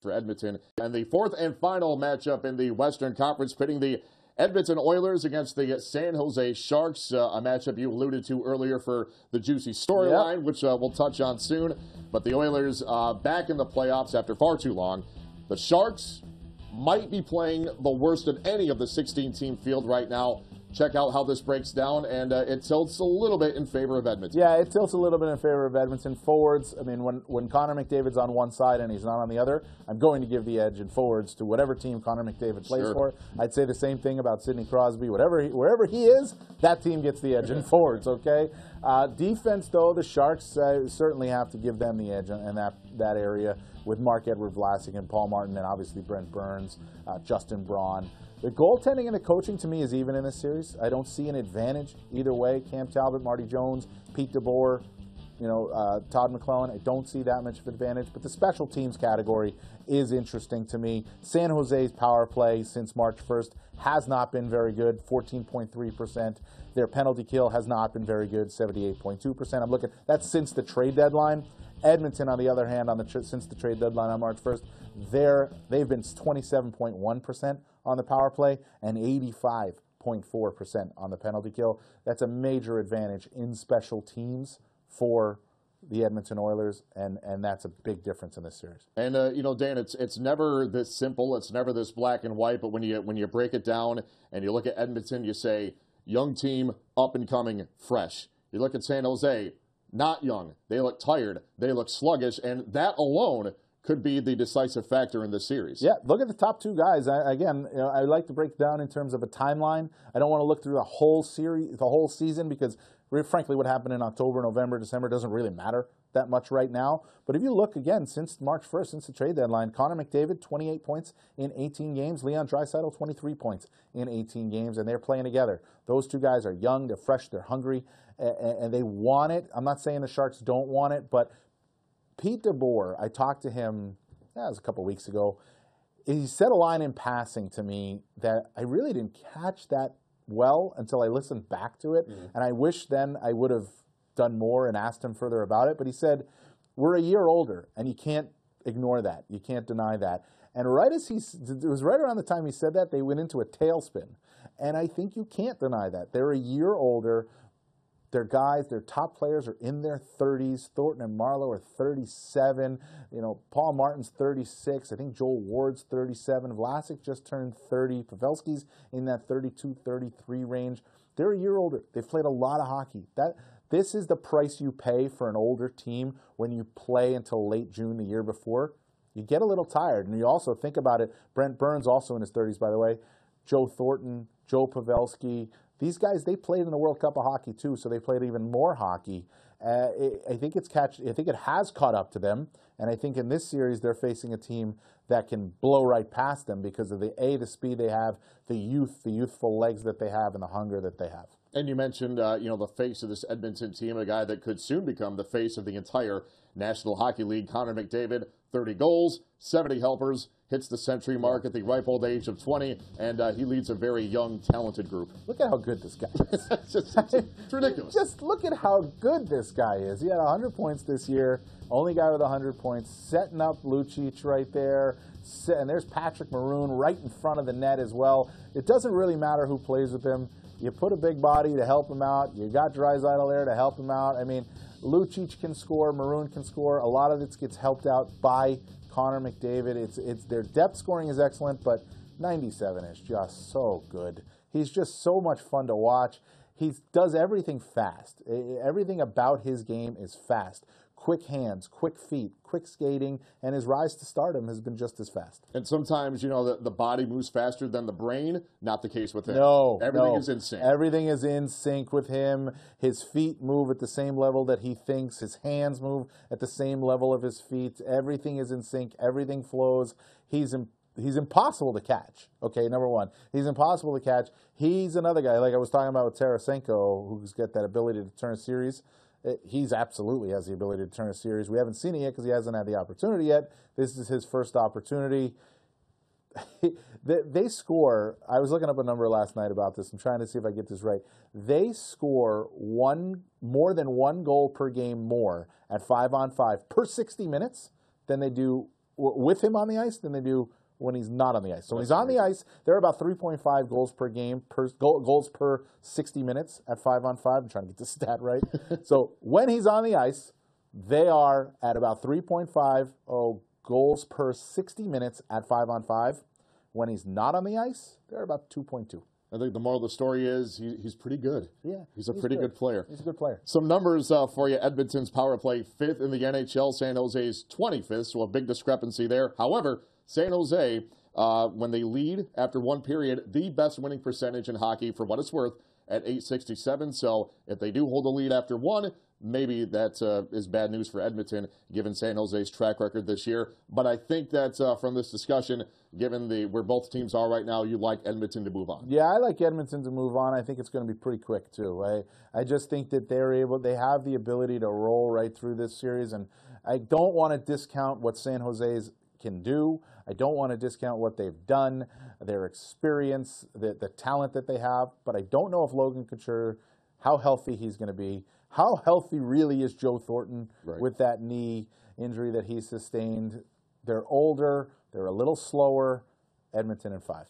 for Edmonton. And the fourth and final matchup in the Western Conference pitting the Edmonton Oilers against the San Jose Sharks, uh, a matchup you alluded to earlier for the juicy storyline, yep. which uh, we'll touch on soon. But the Oilers uh, back in the playoffs after far too long. The Sharks might be playing the worst of any of the 16 team field right now check out how this breaks down, and uh, it tilts a little bit in favor of Edmonton. Yeah, it tilts a little bit in favor of Edmonton. Forwards, I mean, when, when Connor McDavid's on one side and he's not on the other, I'm going to give the edge in forwards to whatever team Connor McDavid plays sure. for. I'd say the same thing about Sidney Crosby. Whatever he, wherever he is, that team gets the edge in forwards, okay? Uh, defense, though, the Sharks uh, certainly have to give them the edge in, in that, that area with Marc-Edouard Vlasic and Paul Martin and obviously Brent Burns, uh, Justin Braun. The goaltending and the coaching to me is even in this series. I don't see an advantage either way. Cam Talbot, Marty Jones, Pete DeBoer, you know, uh, Todd McLellan. I don't see that much of an advantage. But the special teams category is interesting to me. San Jose's power play since March 1st has not been very good, 14.3%. Their penalty kill has not been very good, 78.2%. I'm looking, that's since the trade deadline. Edmonton, on the other hand, on the since the trade deadline on March 1st, they're, they've been 27.1% on the power play and 85.4% on the penalty kill. That's a major advantage in special teams for the Edmonton Oilers, and, and that's a big difference in this series. And uh, you know, Dan, it's it's never this simple. It's never this black and white. But when you when you break it down and you look at Edmonton, you say young team, up and coming, fresh. You look at San Jose, not young. They look tired. They look sluggish, and that alone could be the decisive factor in this series. Yeah, look at the top two guys. I, again, you know, I like to break down in terms of a timeline. I don't want to look through the whole series, the whole season, because frankly, what happened in October, November, December doesn't really matter that much right now. But if you look again, since March 1st, since the trade deadline, Connor McDavid, 28 points in 18 games. Leon Draisaitl, 23 points in 18 games, and they're playing together. Those two guys are young, they're fresh, they're hungry, and they want it. I'm not saying the Sharks don't want it, but Pete DeBoer, I talked to him, that was a couple weeks ago. He said a line in passing to me that I really didn't catch that well until I listened back to it. Mm-hmm. And I wish then I would have done more and asked him further about it. But he said, We're a year older, and you can't ignore that. You can't deny that. And right as he, it was right around the time he said that, they went into a tailspin. And I think you can't deny that. They're a year older. Their guys, their top players are in their 30s. Thornton and Marleau are 37. You know, Paul Martin's 36. I think Joel Ward's 37. Vlasic just turned 30. Pavelski's in that 32, 33 range. They're a year older. They've played a lot of hockey. That this is the price you pay for an older team when you play until late June the year before. You get a little tired, and you also think about it. Brent Burns, also in his 30s, by the way. Joe Thornton, Joe Pavelski, these guys, they played in the World Cup of hockey too, so they played even more hockey. Uh, I think it's catch. I think it has caught up to them, and I think in this series they're facing a team that can blow right past them because of the a the speed they have, the youth, the youthful legs that they have, and the hunger that they have. And you mentioned, uh, you know, the face of this Edmonton team, a guy that could soon become the face of the entire National Hockey League, Connor McDavid, 30 goals, 70 helpers, hits the century mark at the ripe old age of 20, and uh, he leads a very young, talented group. Look at how good this guy is. it's, just, it's, it's ridiculous. Just look at how good this guy is. He had 100 points this year, only guy with 100 points, setting up Lucic right there. And there's Patrick Maroon right in front of the net as well. It doesn't really matter who plays with him. You put a big body to help him out. You got Draisaitl there to help him out. I mean, Lucic can score, Maroon can score. A lot of it gets helped out by Connor McDavid. It's it's their depth scoring is excellent, but 97 is just so good. He's just so much fun to watch. He does everything fast. Everything about his game is fast quick hands, quick feet, quick skating, and his rise to stardom has been just as fast. And sometimes, you know, the, the body moves faster than the brain. Not the case with him. No. Everything no. is in sync. Everything is in sync with him. His feet move at the same level that he thinks. His hands move at the same level of his feet. Everything is in sync. Everything flows. He's he's impossible to catch. Okay, number one, he's impossible to catch. He's another guy, like I was talking about with Tarasenko, who's got that ability to turn a series. Uh, he's absolutely has the ability to turn a series. We haven't seen it yet because he hasn't had the opportunity yet. This is his first opportunity. they, score. I was looking up a number last night about this. I'm trying to see if I get this right. They score one more than one goal per game more at five on five per 60 minutes than they do with him on the ice than they do when he's not on the ice. So when he's on the ice, they're about 3.5 goals per game per goal, goals per 60 minutes at five on five. I'm trying to get the stat right. so when he's on the ice, they are at about 3.5 oh, goals per 60 minutes at five on five. When he's not on the ice, they're about 2.2. I think the moral of the story is he, he's pretty good. Yeah, he's a he's pretty good. good. player. He's a good player. Some numbers uh, for you. Edmonton's power play fifth in the NHL. San Jose's 25th, so a big discrepancy there. However, San Jose, uh, when they lead after one period, the best winning percentage in hockey for what it's worth at 867. So if they do hold the lead after one, maybe that uh, is bad news for Edmonton, given San Jose's track record this year. But I think that uh, from this discussion, given the where both teams are right now, you like Edmonton to move on. Yeah, I like Edmonton to move on. I think it's going to be pretty quick too. I I just think that they're able, they have the ability to roll right through this series, and I don't want to discount what San Jose's can do. I don't want to discount what they've done, their experience, the the talent that they have. But I don't know if Logan Couture, how healthy he's going to be. How healthy really is Joe Thornton Right. with that knee injury that he sustained? They're older. They're a little slower. Edmonton in five.